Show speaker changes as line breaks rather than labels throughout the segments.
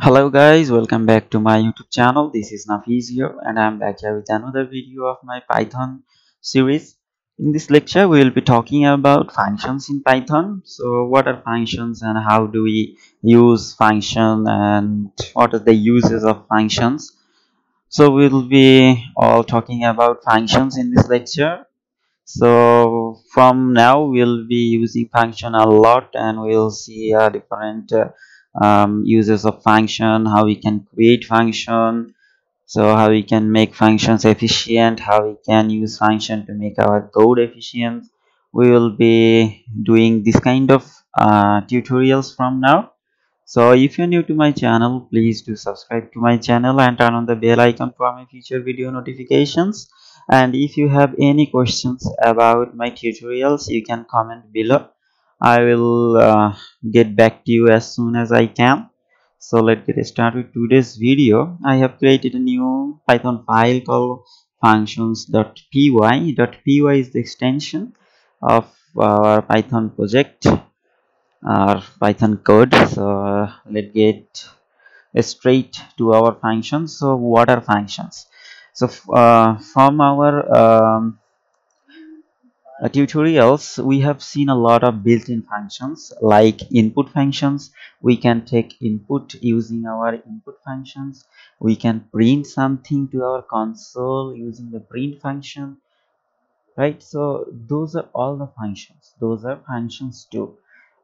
Hello guys, welcome back to my YouTube channel. This is Nafiz here and I'm back here with another video of my Python series. In this lecture, we will be talking about functions in Python. So what are functions and how do we use function and what are the uses of functions? So we'll be all talking about functions in this lecture. So from now, we'll be using function a lot and we'll see uh, different uh, um, uses of function how we can create function. So how we can make functions efficient how we can use function to make our code efficient. We will be doing this kind of uh, tutorials from now. So if you're new to my channel please do subscribe to my channel and turn on the bell icon for my future video notifications. And if you have any questions about my tutorials you can comment below I will uh, get back to you as soon as I can. So let's get started with today's video. I have created a new Python file called functions.py. .py is the extension of our Python project our Python code. So let's get straight to our functions. So what are functions? So uh, from our um, uh, tutorials we have seen a lot of built-in functions like input functions. We can take input using our input functions. We can print something to our console using the print function right? So those are all the functions. Those are functions too.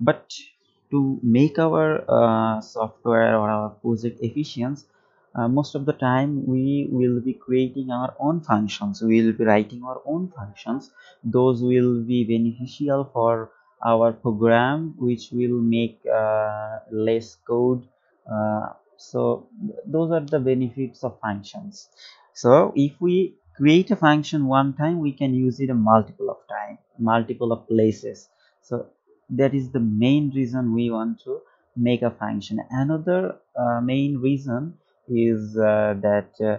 But to make our uh, software or our project efficient uh, most of the time we will be creating our own functions. We will be writing our own functions. Those will be beneficial for our program which will make uh, less code. Uh, so those are the benefits of functions. So if we create a function one time we can use it a multiple of time multiple of places. So that is the main reason we want to make a function. Another uh, main reason is uh, that uh,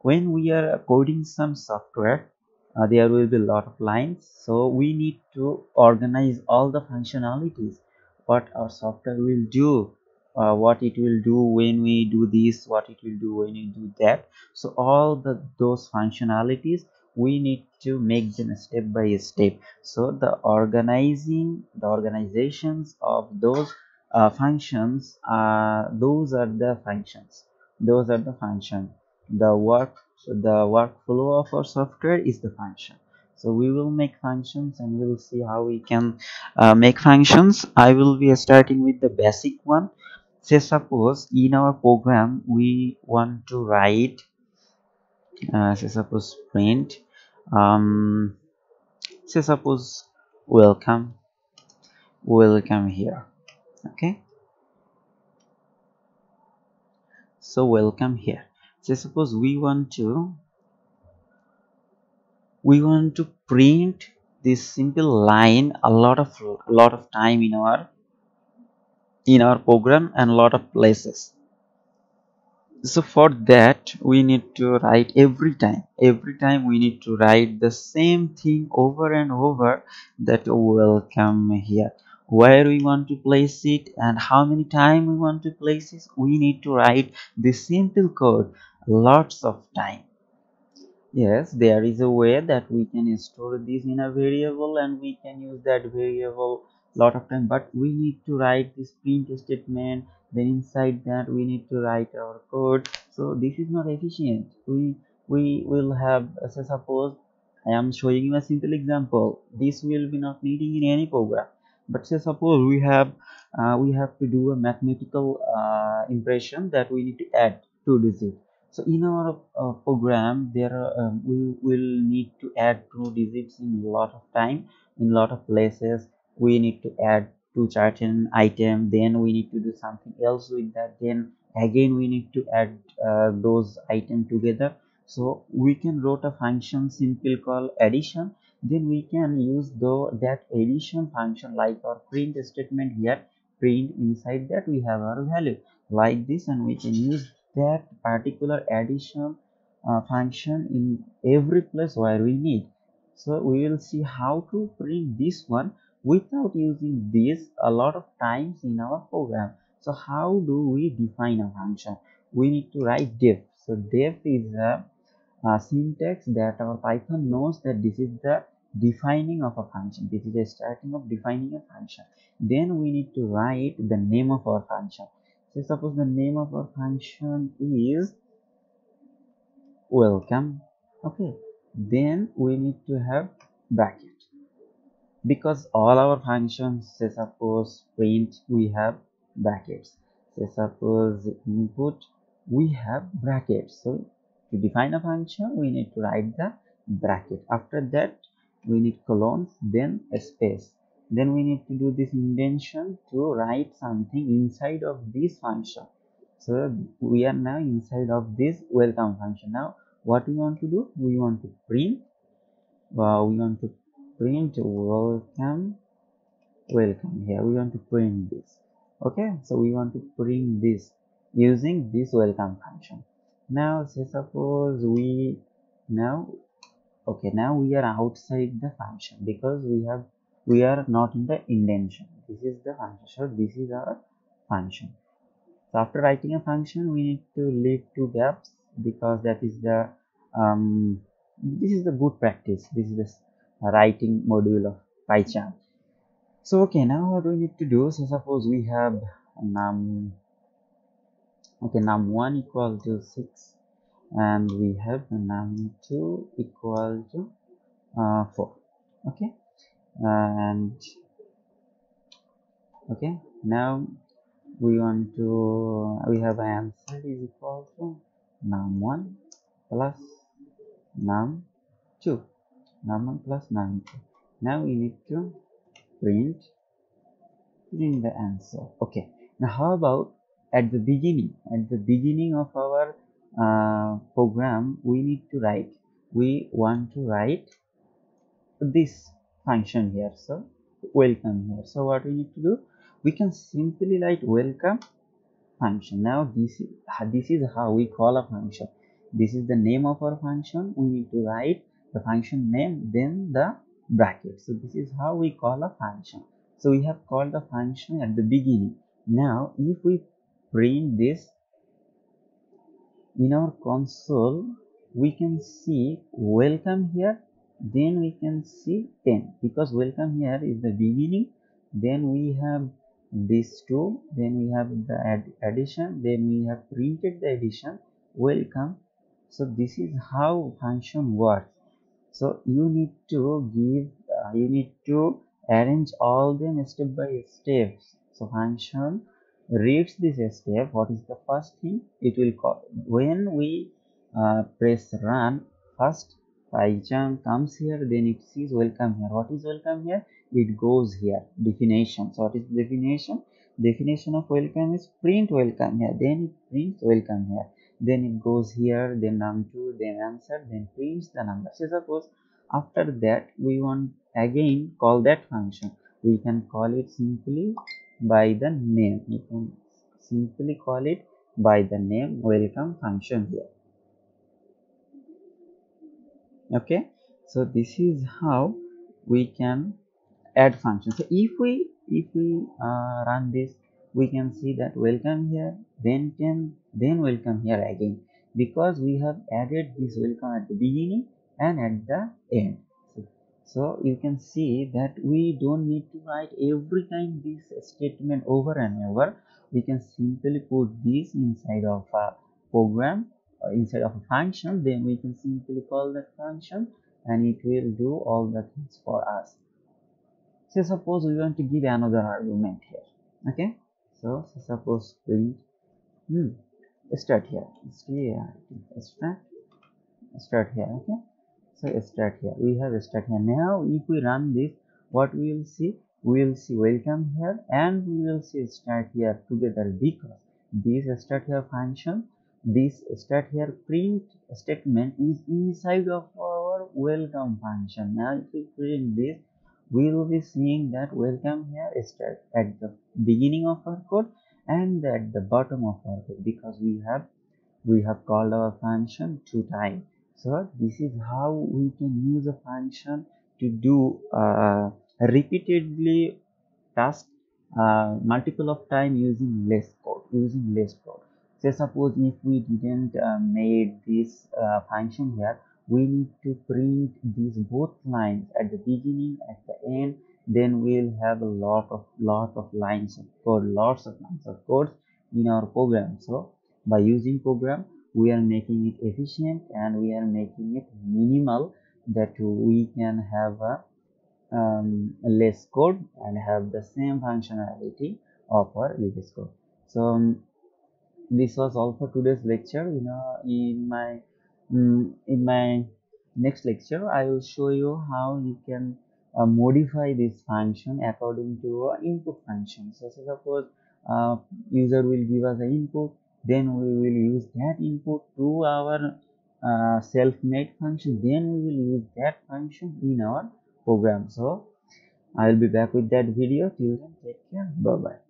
when we are coding some software uh, there will be a lot of lines. So we need to organize all the functionalities. What our software will do uh, what it will do when we do this what it will do when we do that. So all the those functionalities we need to make them step by step. So the organizing the organizations of those uh, functions uh, those are the functions those are the function. The work the workflow of our software is the function. So we will make functions and we'll see how we can uh, make functions. I will be starting with the basic one. Say suppose in our program we want to write uh, say suppose print um say suppose welcome welcome here. Okay so welcome here. So suppose we want to we want to print this simple line a lot of a lot of time in our in our program and a lot of places. So for that we need to write every time. Every time we need to write the same thing over and over that welcome here where we want to place it and how many time we want to place it we need to write this simple code lots of time. Yes there is a way that we can store this in a variable and we can use that variable lot of time but we need to write this print statement then inside that we need to write our code. So this is not efficient. We we will have say suppose i am showing you a simple example. This will be not needing in any program but say suppose we have uh, we have to do a mathematical uh, impression that we need to add two digits. So in our uh, program there are, um, we will need to add two digits in a lot of time in a lot of places. We need to add to certain item then we need to do something else with that. Then again we need to add uh, those items together. So we can wrote a function simple called addition then we can use the that addition function like our print statement here print inside that we have our value. Like this and we can use that particular addition uh, function in every place where we need. So we will see how to print this one without using this a lot of times in our program. So how do we define a function? We need to write def. So def is a, a syntax that our python knows that this is the defining of a function. This is the starting of defining a function. Then we need to write the name of our function. So suppose the name of our function is welcome. Okay. Then we need to have bracket. Because all our functions say suppose print we have brackets. Say suppose input we have brackets. So to define a function we need to write the bracket. After that we need colons then a space. Then we need to do this indentation to write something inside of this function. So we are now inside of this welcome function. Now what we want to do? We want to print well, we want to print welcome welcome here. We want to print this. Okay? So we want to print this using this welcome function now say suppose we now okay now we are outside the function because we have we are not in the indentation this is the function. So this is our function. So after writing a function we need to leave two gaps because that is the um, this is the good practice. This is the writing module of pycharm. So okay now what we need to do? So suppose we have num okay num1 equal to 6 and we have num2 equal to uh, 4 okay? And okay now we want to we have answer is equal to num1 plus num2 num1 plus num2 now we need to print print the answer. Okay now how about at the beginning. At the beginning of our uh, program we need to write we want to write this function here. So welcome here. So what we need to do? We can simply write welcome function. Now this is this is how we call a function. This is the name of our function. We need to write the function name then the bracket. So this is how we call a function. So we have called the function at the beginning. Now if we print this. In our console we can see welcome here then we can see 10 because welcome here is the beginning then we have these two then we have the add addition then we have printed the addition welcome. So this is how function works. So you need to give uh, you need to arrange all them step by steps. So function reads this step what is the first thing it will call? When we uh, press run first pycharm comes here then it sees welcome here. What is welcome here? It goes here. Definition so what is definition? Definition of welcome is print welcome here. Then it prints welcome here. Then it goes here then num2 then answer then prints the number. So suppose after that we want again call that function. We can call it simply by the name. You can simply call it by the name welcome function here. Okay? So this is how we can add function. So if we if we uh, run this we can see that welcome here then can then welcome here again. Because we have added this welcome at the beginning and at the end so you can see that we don't need to write every time this statement over and over. We can simply put this inside of a program uh, inside of a function. Then we can simply call that function and it will do all the things for us. So suppose we want to give another argument here. Okay? So, so suppose print hmm, start here. Start start here. Okay so start here. We have start here. Now if we run this what we will see? We will see welcome here and we will see start here together because this start here function this start here print statement is inside of our welcome function. Now if we print this we will be seeing that welcome here start at the beginning of our code and at the bottom of our code because we have we have called our function two times so this is how we can use a function to do uh, repeatedly task uh, multiple of time using less code using less code. Say suppose if we didn't uh, made this uh, function here we need to print these both lines at the beginning at the end. Then we'll have a lot of lot of lines of code lots of lines of code in our program. So by using program we are making it efficient and we are making it minimal that we can have a um, less code and have the same functionality of our VS Code. So um, this was all for today's lecture. You know, in my um, in my next lecture, I will show you how you can uh, modify this function according to input function. So, so suppose uh, user will give us an input, then we will use that input to our uh, self-made function. Then we will use that function in our program. So i'll be back with that video. Till then take care. Bye bye